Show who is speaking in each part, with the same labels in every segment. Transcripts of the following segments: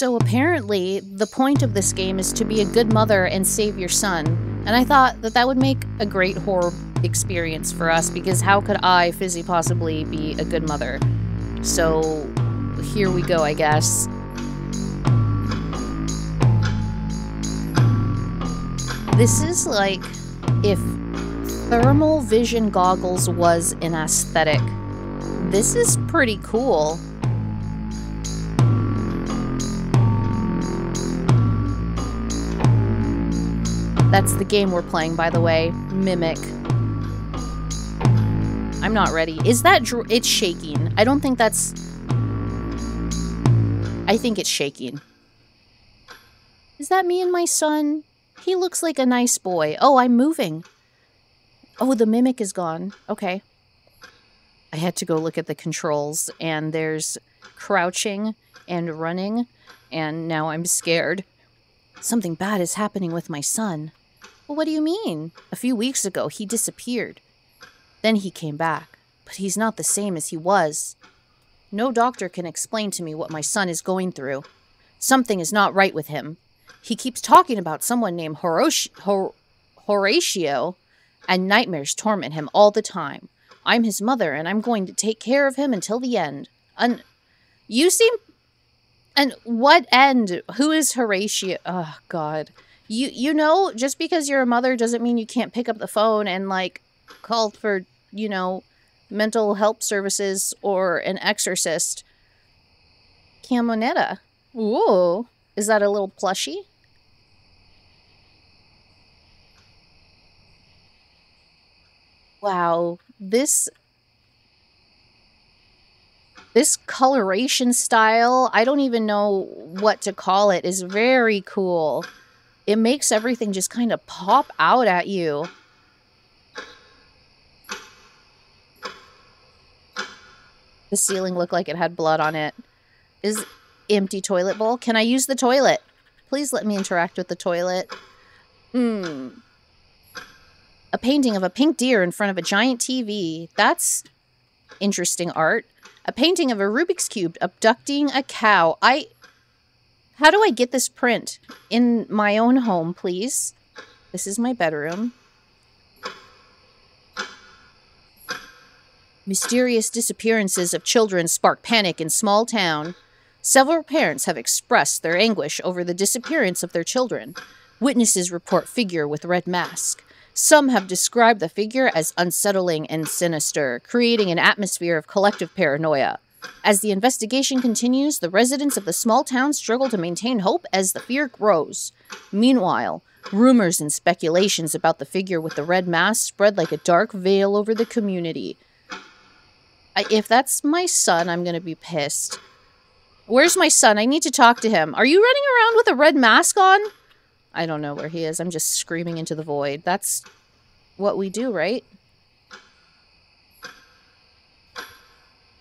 Speaker 1: So apparently, the point of this game is to be a good mother and save your son. And I thought that that would make a great horror experience for us because how could I, Fizzi, possibly be a good mother? So here we go, I guess. This is like if thermal vision goggles was an aesthetic. This is pretty cool. That's the game we're playing, by the way. Mimic. I'm not ready. Is that... it's shaking. I don't think that's... I think it's shaking. Is that me and my son? He looks like a nice boy. Oh, I'm moving. Oh, the mimic is gone. Okay. I had to go look at the controls, and there's crouching and running, and now I'm scared. Something bad is happening with my son. Well, what do you mean? A few weeks ago, he disappeared. Then he came back, but he's not the same as he was. No doctor can explain to me what my son is going through. Something is not right with him. He keeps talking about someone named Hor Horatio, and nightmares torment him all the time. I'm his mother, and I'm going to take care of him until the end. And you seem. And what end? Who is Horatio? Oh, God you you know just because you're a mother doesn't mean you can't pick up the phone and like call for you know mental help services or an exorcist. Camionetta. Ooh. Is that a little plushy? Wow. This this coloration style i don't even know what to call it is very cool it makes everything just kind of pop out at you. The ceiling looked like it had blood on it. Is empty toilet bowl? Can I use the toilet? Please let me interact with the toilet. Hmm. A painting of a pink deer in front of a giant TV. That's interesting art. A painting of a Rubik's Cube abducting a cow. I how do I get this print in my own home, please? This is my bedroom. Mysterious disappearances of children spark panic in small town. Several parents have expressed their anguish over the disappearance of their children. Witnesses report figure with red mask. Some have described the figure as unsettling and sinister, creating an atmosphere of collective paranoia. As the investigation continues, the residents of the small town struggle to maintain hope as the fear grows. Meanwhile, rumors and speculations about the figure with the red mask spread like a dark veil over the community. I, if that's my son, I'm going to be pissed. Where's my son? I need to talk to him. Are you running around with a red mask on? I don't know where he is. I'm just screaming into the void. That's what we do, right?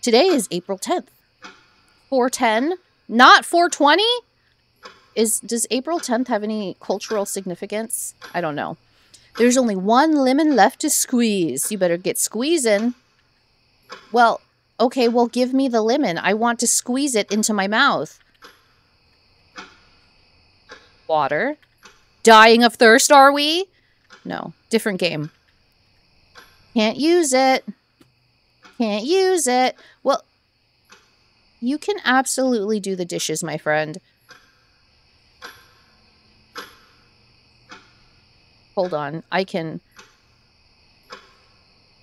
Speaker 1: Today is April 10th. 410, not 420? Is does April 10th have any cultural significance? I don't know. There's only one lemon left to squeeze. You better get squeezing. Well, okay, well give me the lemon. I want to squeeze it into my mouth. Water. Dying of thirst, are we? No, different game. Can't use it. Can't use it. Well, you can absolutely do the dishes, my friend. Hold on. I can...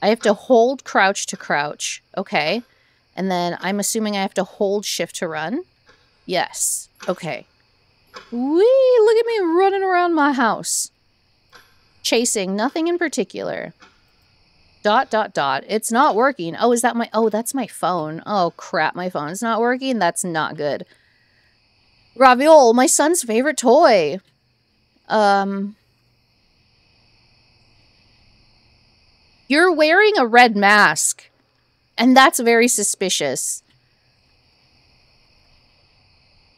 Speaker 1: I have to hold crouch to crouch. Okay. And then I'm assuming I have to hold shift to run. Yes. Okay. Wee! Look at me running around my house. Chasing. Nothing in particular dot dot dot. It's not working. Oh is that my oh that's my phone. Oh crap. My phone's not working. That's not good. Raviol my son's favorite toy. Um you're wearing a red mask and that's very suspicious.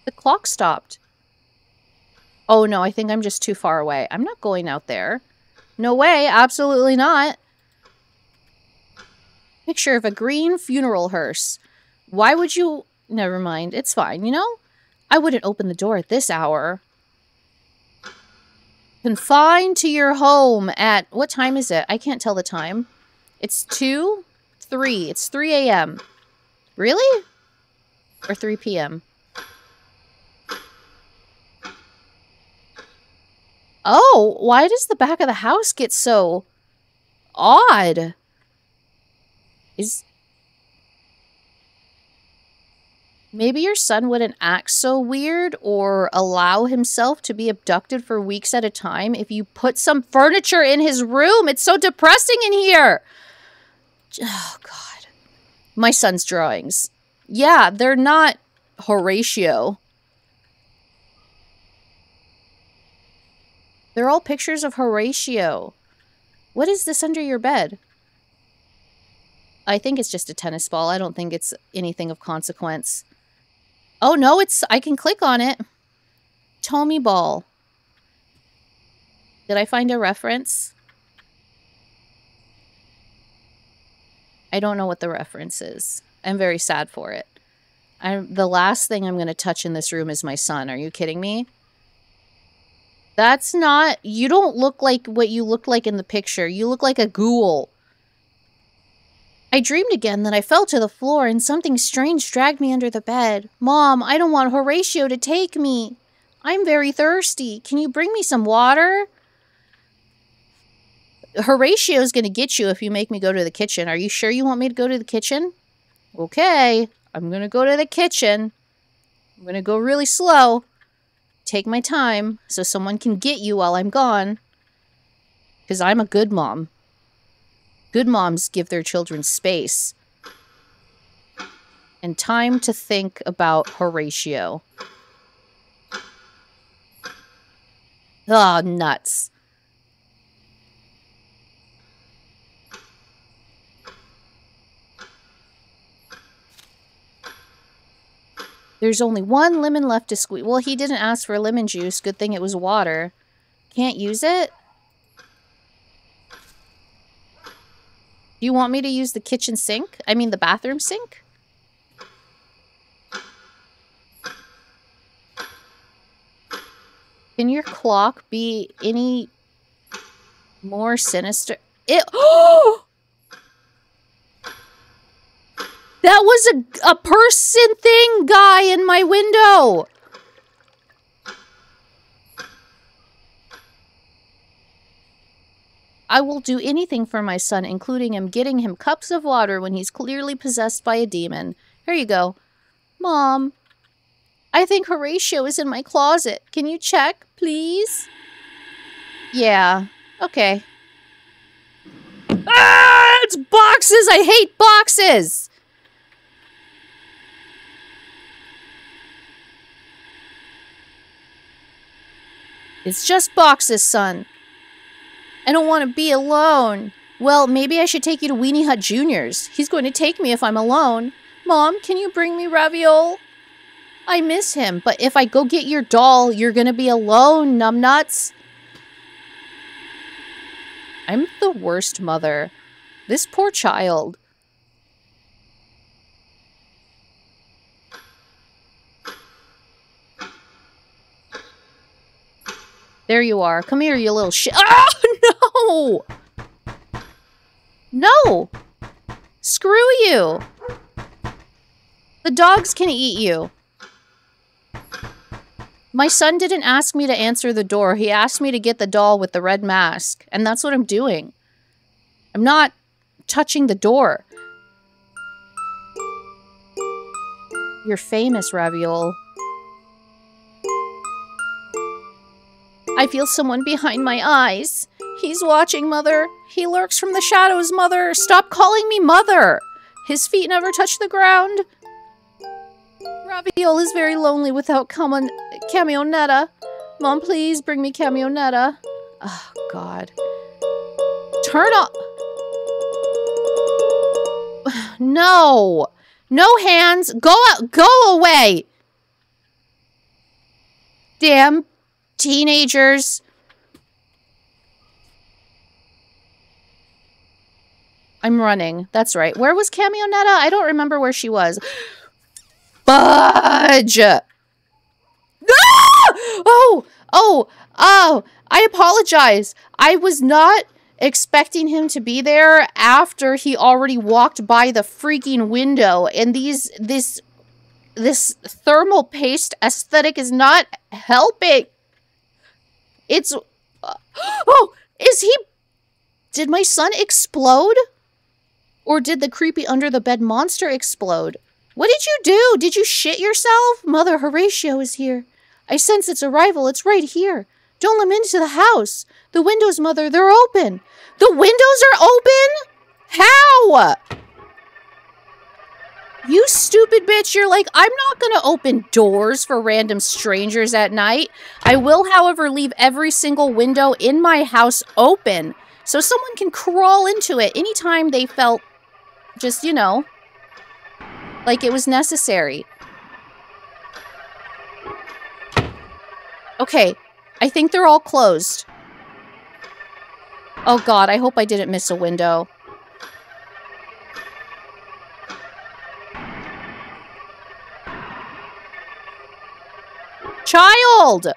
Speaker 1: The clock stopped. Oh no i think i'm just too far away. I'm not going out there. No way. Absolutely not Picture of a green funeral hearse. Why would you... Never mind. It's fine, you know? I wouldn't open the door at this hour. Confined to your home at what time is it? I can't tell the time. It's 2? 3. It's 3 a.m. Really? Or 3 p.m. Oh, why does the back of the house get so odd? Is maybe your son wouldn't act so weird or allow himself to be abducted for weeks at a time if you put some furniture in his room. It's so depressing in here. Oh, God. My son's drawings. Yeah, they're not Horatio. They're all pictures of Horatio. What is this under your bed? I think it's just a tennis ball. I don't think it's anything of consequence. Oh, no, it's... I can click on it. Tommy ball. Did I find a reference? I don't know what the reference is. I'm very sad for it. I'm, the last thing I'm going to touch in this room is my son. Are you kidding me? That's not... You don't look like what you look like in the picture. You look like a ghoul. I dreamed again that I fell to the floor and something strange dragged me under the bed. Mom, I don't want Horatio to take me. I'm very thirsty. Can you bring me some water? Horatio's going to get you if you make me go to the kitchen. Are you sure you want me to go to the kitchen? Okay, I'm going to go to the kitchen. I'm going to go really slow take my time so someone can get you while I'm gone. Because I'm a good mom. Good moms give their children space and time to think about Horatio. Oh, nuts. There's only one lemon left to squeeze. Well, he didn't ask for lemon juice. Good thing it was water. Can't use it? Do you want me to use the kitchen sink? I mean the bathroom sink? Can your clock be any more sinister? It-! That was a, a person thing guy in my window. I will do anything for my son, including him getting him cups of water when he's clearly possessed by a demon. Here you go. Mom, I think Horatio is in my closet. Can you check, please? Yeah, okay. Ah, it's boxes! I hate boxes! It's just boxes, son. I don't want to be alone. Well, maybe I should take you to Weenie Hut Junior's. He's going to take me if I'm alone. Mom, can you bring me Raviol? I miss him, but if I go get your doll, you're going to be alone, numbnuts. I'm the worst mother. This poor child. There you are. Come here, you little shit. Oh, no! No! Screw you! The dogs can eat you. My son didn't ask me to answer the door. He asked me to get the doll with the red mask. And that's what I'm doing. I'm not touching the door. You're famous, Raviol. I feel someone behind my eyes. He's watching, Mother. He lurks from the shadows, Mother. Stop calling me Mother. His feet never touch the ground. Raviol is very lonely without Cam Camionetta. Mom, please bring me Camionetta. Oh, God. Turn off. No. No hands. Go out. Go away. Damn teenagers. I'm running. That's right. Where was Camionetta? I don't remember where she was. Budge! Ah! oh, oh, oh, I apologize. I was not expecting him to be there after he already walked by the freaking window and these this this thermal paste aesthetic is not helping. It's Oh, is he Did my son explode? Or did the creepy under the bed monster explode? What did you do? Did you shit yourself? Mother Horatio is here. I sense its arrival. It's right here. Don't let him into the house. The windows, Mother, they're open. The windows are open? How? You stupid bitch, you're like, I'm not going to open doors for random strangers at night. I will, however, leave every single window in my house open so someone can crawl into it anytime they felt just, you know, like it was necessary. Okay, I think they're all closed. Oh god, I hope I didn't miss a window. Child!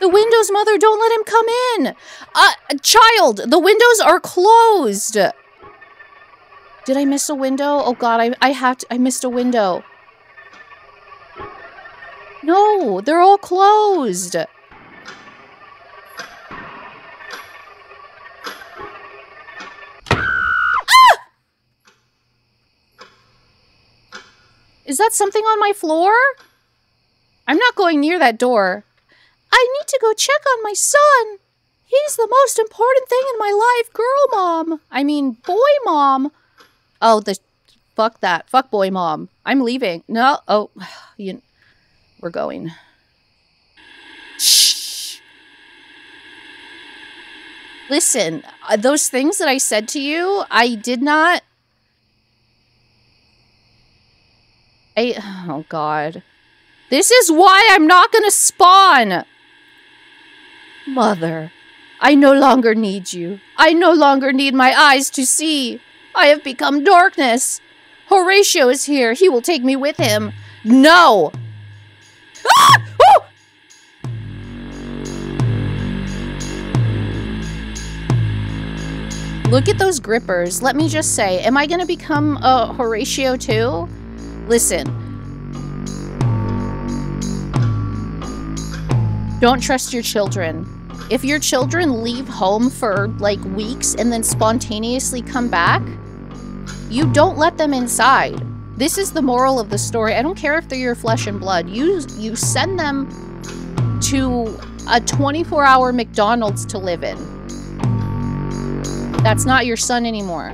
Speaker 1: The windows, mother, don't let him come in! Uh, child, the windows are closed! Did I miss a window? Oh god, I, I have to, I missed a window. No, they're all closed. Ah! Is that something on my floor? I'm not going near that door. I need to go check on my son. He's the most important thing in my life, girl mom. I mean, boy mom. Oh, the fuck that. Fuck boy mom. I'm leaving. No. Oh, you we're going. Shh. Listen, uh, those things that I said to you, I did not I oh god. This is why I'm not to spawn. Mother, I no longer need you. I no longer need my eyes to see. I have become darkness. Horatio is here. He will take me with him. No! Ah! Oh! Look at those grippers. Let me just say, am I going to become a Horatio too? Listen. Don't trust your children. If your children leave home for like weeks and then spontaneously come back, you don't let them inside. This is the moral of the story. I don't care if they're your flesh and blood. You you send them to a 24-hour McDonald's to live in. That's not your son anymore.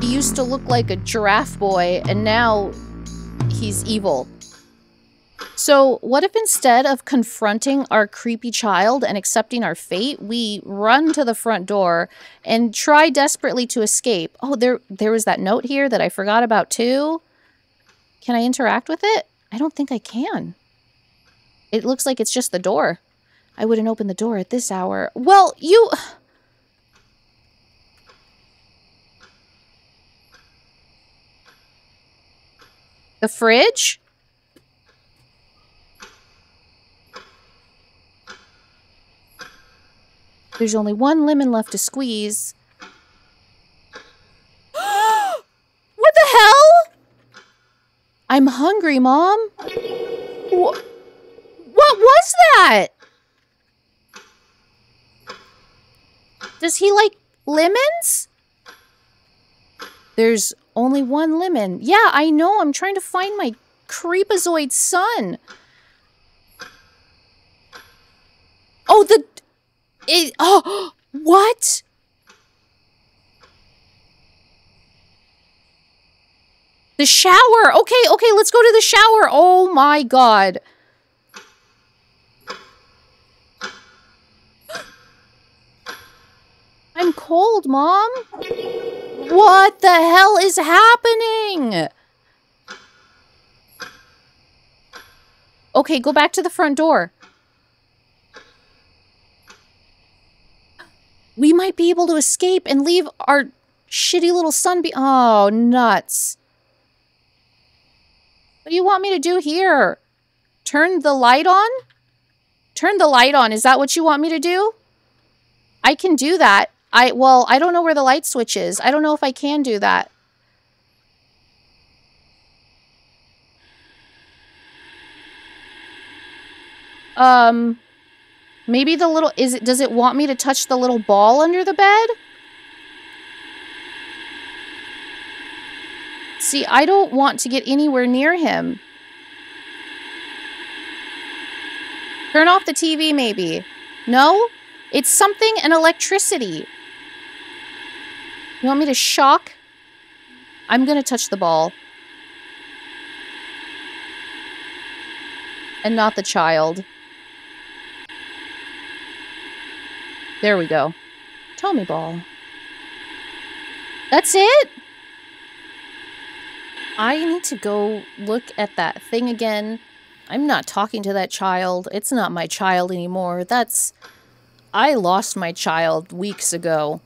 Speaker 1: He used to look like a giraffe boy and now he's evil. So, what if instead of confronting our creepy child and accepting our fate, we run to the front door and try desperately to escape? Oh, there there was that note here that I forgot about too. Can I interact with it? I don't think I can. It looks like it's just the door. I wouldn't open the door at this hour. Well, you The fridge? There's only one lemon left to squeeze. what the hell? I'm hungry, Mom. Wh what was that? Does he like lemons? There's only one lemon. Yeah, I know. I'm trying to find my creepazoid son. Oh, the it, oh, what? The shower. Okay, okay, let's go to the shower. Oh my god. I'm cold, Mom. What the hell is happening? Okay, go back to the front door. We might be able to escape and leave our shitty little son be- Oh, nuts. What do you want me to do here? Turn the light on? Turn the light on. Is that what you want me to do? I can do that. I well, I don't know where the light switch is. I don't know if I can do that. Um maybe the little is it does it want me to touch the little ball under the bed? See, I don't want to get anywhere near him. Turn off the TV, maybe. No? It's something and electricity. You want me to shock? I'm going to touch the ball. And not the child. There we go. Me ball. That's it? I need to go look at that thing again. I'm not talking to that child. It's not my child anymore. That's... I lost my child weeks ago.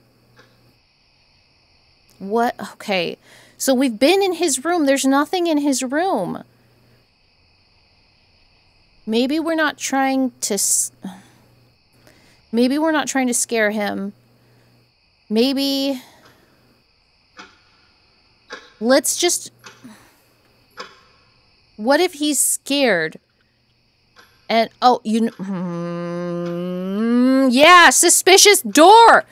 Speaker 1: What? Okay. So we've been in his room. There's nothing in his room. Maybe we're not trying to... Maybe we're not trying to scare him. Maybe... Let's just what if he's scared? And, oh, you mm, yeah, suspicious door.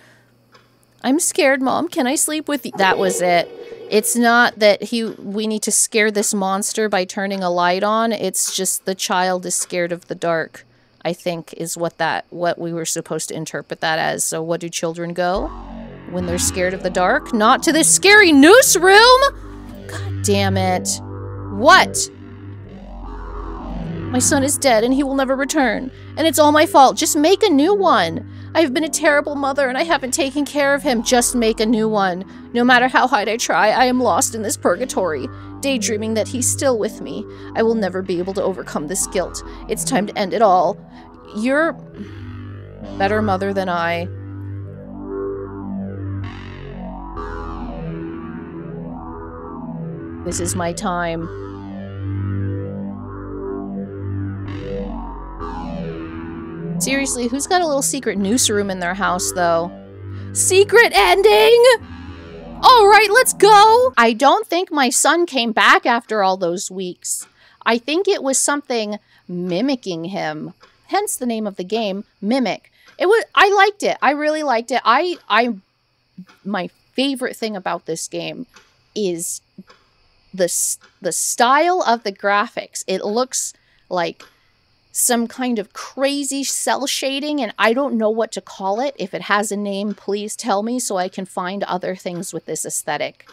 Speaker 1: I'm scared, Mom. Can I sleep with you? That was it. It's not that he we need to scare this monster by turning a light on. It's just the child is scared of the dark. I think is what that what we were supposed to interpret that as. So what do children go when they're scared of the dark? Not to this scary noose room. God damn it. What? My son is dead and he will never return. And it's all my fault. Just make a new one. I have been a terrible mother and I haven't taken care of him. Just make a new one. No matter how hard I try, I am lost in this purgatory, daydreaming that he's still with me. I will never be able to overcome this guilt. It's time to end it all. You're better mother than I. This is my time. Seriously, who's got a little secret noose room in their house, though? Secret ending! All right, let's go! I don't think my son came back after all those weeks. I think it was something mimicking him. Hence the name of the game, Mimic. It was I liked it. I really liked it. I I my favorite thing about this game is the the style of the graphics. It looks like some kind of crazy cell shading, and I don't know what to call it. If it has a name, please tell me so I can find other things with this aesthetic.